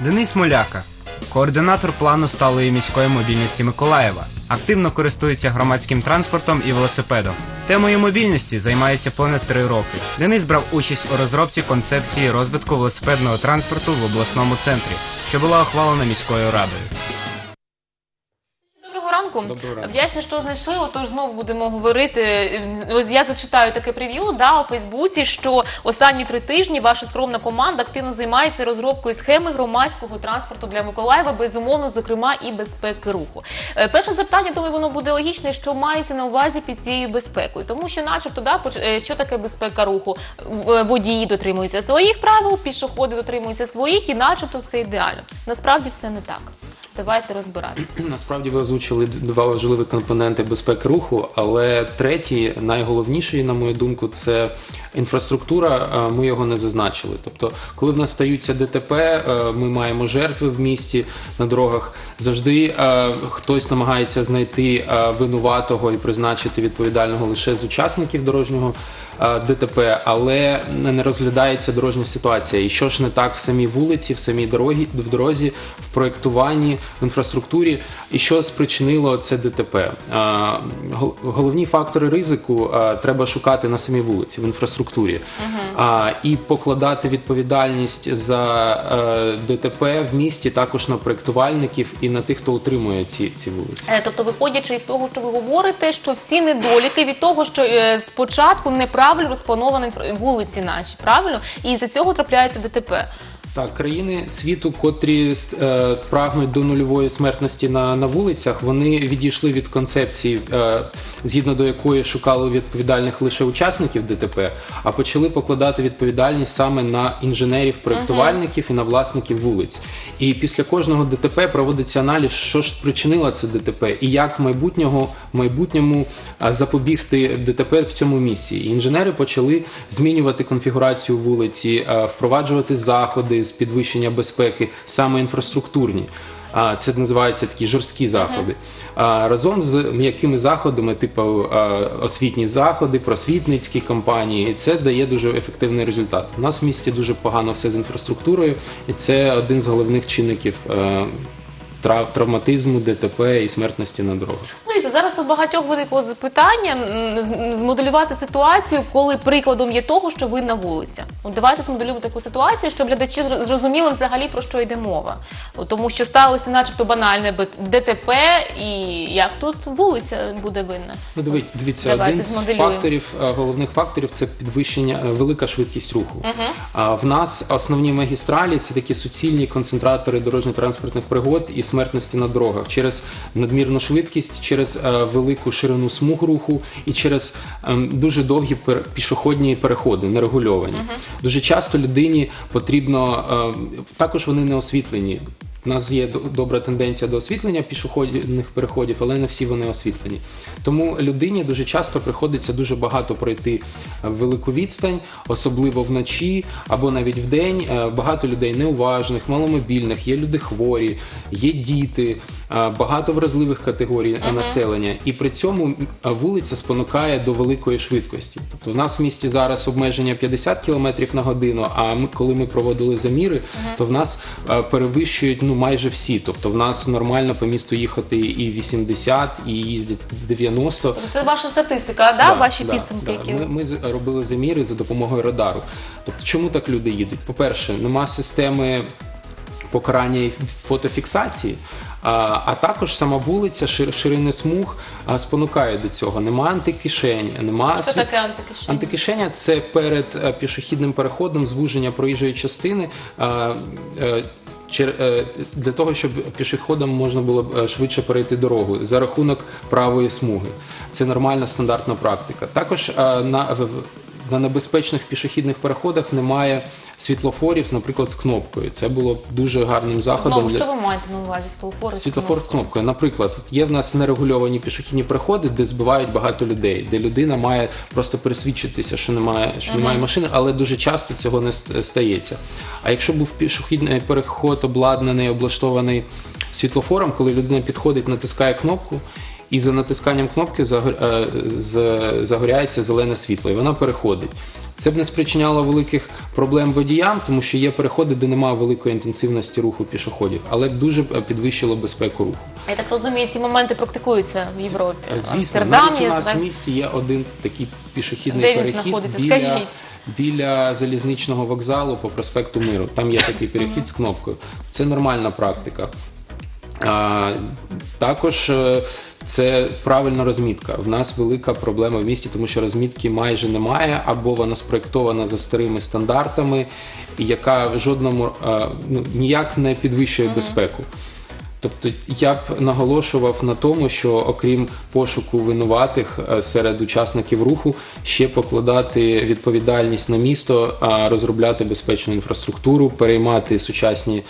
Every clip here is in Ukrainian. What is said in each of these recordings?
Денис Моляка, координатор плану сталої міської мобільності Миколаєва, активно користується громадським транспортом і велосипедом. Темою мобільності займається понад три роки. Денис брав участь у розробці концепції розвитку велосипедного транспорту в обласному центрі, що була ухвалена міською радою. Ранку. Доброго ранку. Вдячна, що знайшли. Отож, знову будемо говорити. Ось я зачитаю таке прев'ю да, у Фейсбуці, що останні три тижні ваша скромна команда активно займається розробкою схеми громадського транспорту для Миколаєва, безумовно, зокрема і безпеки руху. Е, Перше запитання, думаю, воно буде логічне, що мається на увазі під цією безпекою, тому що, начебто, да, е, що таке безпека руху? Водії дотримуються своїх правил, пішоходи дотримуються своїх, і начебто все ідеально. Насправді все не так. Давайте розбиратися. Насправді ви озвучили два важливі компоненти безпеки руху, але третій, найголовніший, на мою думку, це інфраструктура. Ми його не зазначили. Тобто, коли в нас стаються ДТП, е, ми маємо жертви в місті на дорогах. Завжди е, хтось намагається знайти е, винуватого і призначити відповідального лише з учасників дорожнього. е, ДТП, але не розглядається дорожня ситуація. І що ж не так в самій вулиці, в самій дорогі, в дорозі, в проєктуванні, в інфраструктурі, і що спричинило це ДТП? Е, Головні фактори ризику е, треба шукати на самій вулиці, в інфраструктурі, А, і покладати відповідальність за е, ДТП в місті також на проєктувальників і на тих, хто утримує ці, ці вулиці. Е, Тобто, виходячи із того, що ви говорите, що всі недоліки від того, що е, спочатку неправильно розплановані вулиці наші, правильно? І з-за цього трапляється ДТП. Так, країни світу, котрі е, прагнуть до нульової смертності на, на вулицях, вони відійшли від концепції, е, згідно до якої шукали відповідальних лише учасників ДТП, а почали покладати відповідальність саме на інженерів, проєктувальників і на власників вулиць. І після кожного ДТП проводиться аналіз, що ж спричинило це ДТП, і як в майбутнього в майбутньому е, запобігти ДТП в цьому місці. І інженери почали змінювати конфігурацію вулиці, е, впроваджувати заходи з підвищення безпеки, саме інфраструктурні. А це називаються такі жорсткі заходи. А разом з м'якими заходами, типу освітні заходи, просвітницькі кампанії, і це дає дуже ефективний результат. У нас в місті дуже погано все з інфраструктурою, і це один з головних чинників е, травматизму, ДТП і смертності на дорогах. Дивіться, зараз у багатьох виникло запитання м, змоделювати ситуацію, коли прикладом є того, що винна вулиця. От давайте змоделюємо таку ситуацію, щоб глядачі зр- зрозуміли взагалі про що йде мова. От Тому що сталося, начебто, банальне Б- ДТП, і як тут вулиця буде винна. Ну, дивіться, Давайте один з змоделюємо. факторів, е, головних факторів це підвищення, е, велика швидкість руху. А в нас основні магістралі це такі суцільні концентратори дорожньо-транспортних пригод і смертності на дорогах через надмірну швидкість, через велику ширину смуг руху і через ем, дуже довгі пішохідні переходи, нерегульовані. Дуже часто людині потрібно ем, також вони не освітлені. У нас є добра тенденція до освітлення пішохідних переходів, але не всі вони освітлені. Тому людині дуже часто приходиться дуже багато пройти е, велику відстань, особливо вночі або навіть вдень. Е, Багато людей неуважних, маломобільних, є люди хворі, є діти, е, багато вразливих категорій е, населення. І при цьому вулиця спонукає до великої швидкості. Тобто в нас в місті зараз обмеження 50 км на годину. А ми, коли ми проводили заміри, то в нас перевищують ну майже всі. Тобто в нас нормально по місту їхати і 80, і їздять 90. Тобто Це ваша статистика, да? ваші да, підсумки, да. які Ми, ми робили заміри за допомогою радару. Тобто, чому так люди їдуть? По-перше, нема системи покарання і фотофіксації. А, також сама вулиця, шир, ширини смуг спонукає до цього. Нема антикишень, нема що світ- таке антикишення? Антикишеня це перед е, пішохідним переходом звуження проїжджої частини. е, е, Для того, щоб пішоходам можна було швидше перейти дорогу за рахунок правої смуги. Це нормальна стандартна практика. Також на, на небезпечних пішохідних переходах немає світлофорів, наприклад, з кнопкою. Це було б дуже гарним заходом. Знову, для... що ви маєте на увазі світлофори? Світлофор з кнопкою? кнопкою. Наприклад, є в нас нерегульовані пішохідні переходи, де збивають багато людей, де людина має просто пересвідчитися, що немає, що немає машини, але дуже часто цього не стається. А якщо був пішохідний переход обладнаний, облаштований світлофором, коли людина підходить, натискає кнопку. І за натисканням кнопки е, загоряється зелене світло, і воно переходить. Це б не спричиняло великих проблем водіям, тому що є переходи, де немає великої інтенсивності руху пішоходів, але б дуже б підвищило безпеку руху. Я так розумію, ці моменти практикуються в Європі. Е, Звісно, навіть у нас так? в місті є один такий пішохідний Де він перехід знаходиться? біля, Скажіть. біля залізничного вокзалу по проспекту Миру. Там є такий перехід з кнопкою. Це нормальна практика. А, також е, це правильна розмітка. В нас велика проблема в місті, тому що розмітки майже немає, або вона спроєктована за старими стандартами, яка в жодному е, ну, ніяк не підвищує безпеку. Тобто я б наголошував на тому, що окрім пошуку винуватих е, серед учасників руху, ще покладати відповідальність на місто, розробляти безпечну інфраструктуру, переймати сучасні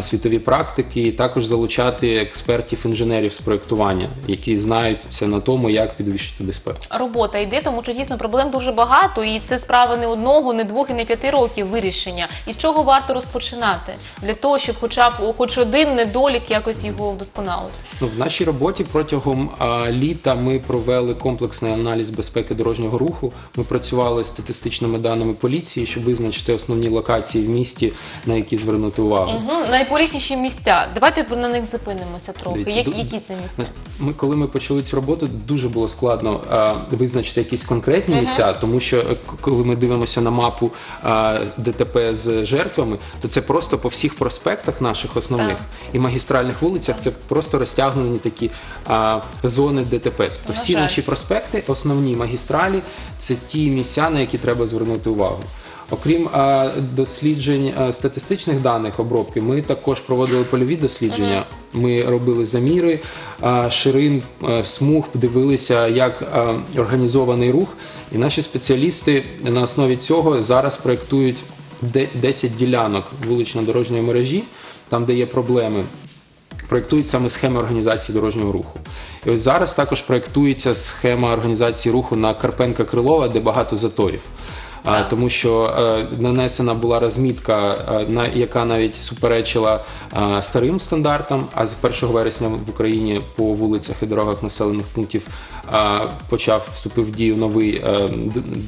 світові практики, і також залучати експертів інженерів з проектування, які знаються на тому, як підвищити безпеку. Робота йде, тому що дійсно проблем дуже багато, і це справа не одного, не двох і не п'яти років вирішення. І з чого варто розпочинати для того, щоб, хоча б хоч один недолік якось його вдосконалити. Ну, в нашій роботі протягом а, літа ми провели комплексний аналіз безпеки дорожнього руху. Ми працювали з статистичними даними поліції, щоб визначити основні локації в місті, на які звернути увагу. Угу. Найполісніші місця. Давайте на них зупинимося трохи. Дивіться, Як- ду- які це місця? Ми, коли ми почали цю роботу, дуже було складно а, визначити якісь конкретні місця, тому що е, коли ми дивимося на мапу а, ДТП з жертвами, то це просто по всіх проспектах наших основних Так. і магістральних вулицях це просто розтягнені такі а, зони ДТП. Тобто всі жаль. наші проспекти, основні магістралі, це ті місця, на які треба звернути увагу. Окрім а, досліджень а, статистичних даних обробки, ми також проводили польові дослідження. Ми робили заміри а, ширин а, смуг, дивилися, як а, організований рух. І наші спеціалісти на основі цього зараз проєктують 10 ділянок вулично-дорожньої мережі, там, де є проблеми проєктують саме схеми організації дорожнього руху. І ось зараз також проєктується схема організації руху на Карпенка Крилова, де багато заторів. Тому що е, нанесена була розмітка, е, на яка навіть суперечила е, старим стандартам. А з 1 вересня в Україні по вулицях і дорогах населених пунктів почав вступив в дію новий,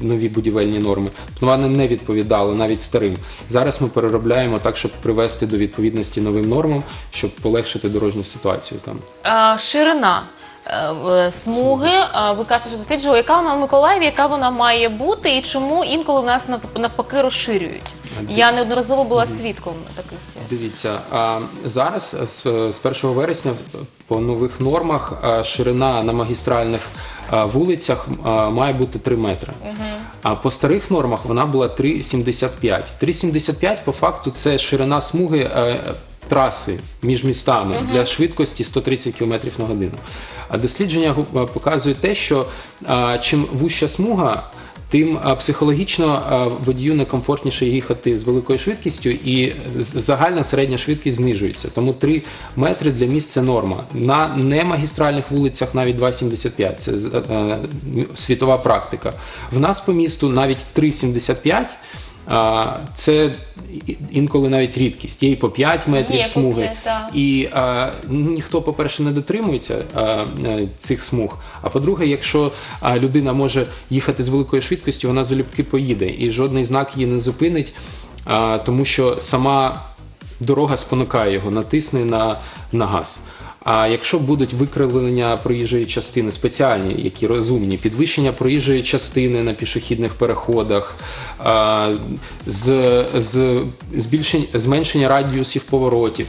нові будівельні норми. Тобто вони не відповідали навіть старим. Зараз ми переробляємо так, щоб привести до відповідності новим нормам, щоб полегшити дорожню ситуацію там. Ширина е, смуги. а, Ви кажете, що досліджували, яка вона в Миколаєві, яка вона має бути, і чому інколи в нас навпаки розширюють. Я неодноразово була свідком таких. Дивіться, а зараз з, з 1 вересня по нових нормах ширина на магістральних вулицях має бути 3 метри. А по старих нормах вона була 3,75. 3,75 по факту це ширина смуги е, траси між містами для швидкості 130 км на годину. А дослідження е, показує те, що а, чим вуща смуга. Тим психологічно водію некомфортніше їхати з великою швидкістю, і загальна середня швидкість знижується. Тому 3 метри для міст це норма. На немагістральних вулицях навіть 2,75 це е, світова практика. В нас по місту навіть 3,75 а, це інколи навіть рідкість. Є і по 5 метрів Є по смуги. 5, так. І а, ніхто, по-перше, не дотримується а, е, цих смуг. А по-друге, якщо а, людина може їхати з великою швидкістю, вона залюбки поїде, і жодний знак її не зупинить, а, тому що сама дорога спонукає його, натисне на, на газ. А якщо будуть викривлення проїжджої частини спеціальні, які розумні, підвищення проїжджої частини на пішохідних переходах, з, з, збільшення, зменшення радіусів поворотів,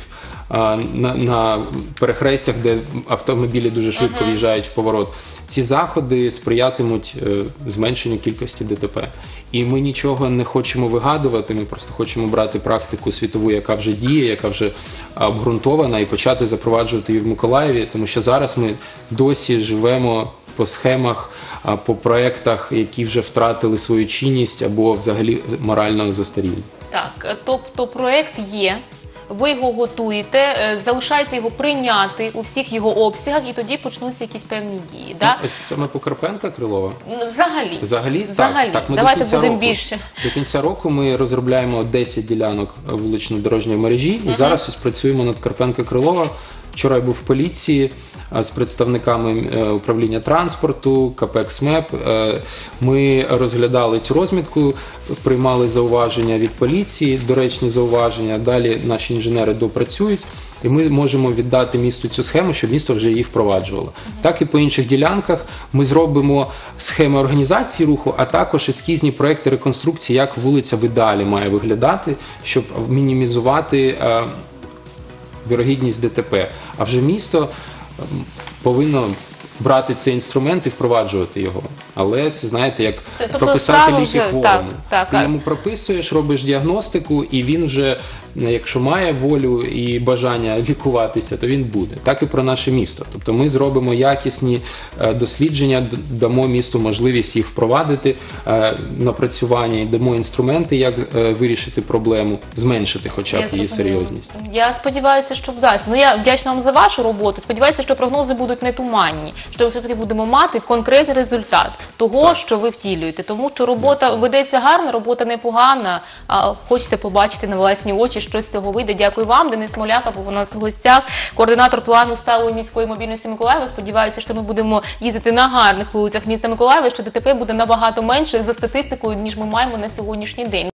на, на перехрестях, де автомобілі дуже швидко в'їжджають в поворот. Ці заходи сприятимуть е, зменшенню кількості ДТП. І ми нічого не хочемо вигадувати. Ми просто хочемо брати практику світову, яка вже діє, яка вже обґрунтована, і почати запроваджувати її в Миколаєві, тому що зараз ми досі живемо по схемах, по проектах, які вже втратили свою чинність або взагалі морально застарілі. Так, тобто проект є. Ви його готуєте, е, залишається його прийняти у всіх його обсягах, і тоді почнуться якісь певні дії. Да? Ось саме по Карпенка Крилова. Ну, Взагалі, Взагалі, Взагалі. так, так ми давайте до кінця будемо року, більше. До кінця року ми розробляємо 10 ділянок вулично-дорожньої мережі, і зараз ось працюємо над Карпенка Крилова. Вчора я був в поліції е, з представниками е, управління транспорту, КП «Ексмеп». Е, Ми розглядали цю розмітку, приймали зауваження від поліції, доречні зауваження. Далі наші інженери допрацюють. І ми можемо віддати місту цю схему, щоб місто вже її впроваджувало. Так і по інших ділянках ми зробимо схеми організації руху, а також ескізні проекти реконструкції, як вулиця в ідеалі має виглядати, щоб мінімізувати вірогідність ДТП. А вже місто повинно брати цей інструмент і впроваджувати його. Але це знаєте, як Це, тобто, прописати ліки вже- хворому. так, так, Ти йому прописуєш, робиш діагностику, і він вже, якщо має волю і бажання лікуватися, то він буде. Так і про наше місто. Тобто ми зробимо якісні е, дослідження, дамо місту можливість їх впровадити, е, напрацювання і дамо інструменти, як е, вирішити проблему, зменшити хоча б Я її серйозність. Я сподіваюся, що вдасться. Ну я вдячна вам за вашу роботу. Сподіваюся, що прогнози будуть не туманні, що ми все таки будемо мати конкретний результат того, що ви втілюєте. Тому що робота ведеться гарно, робота непогана. А хочеться побачити на власні очі, що з цього вийде. Дякую вам, Денис Моляка, був у нас в гостях, координатор плану сталої міської мобільності Миколаєва. Сподіваюся, що ми будемо їздити на гарних вулицях міста Миколаєва. Що ДТП буде набагато менше за статистикою ніж ми маємо на сьогоднішній день.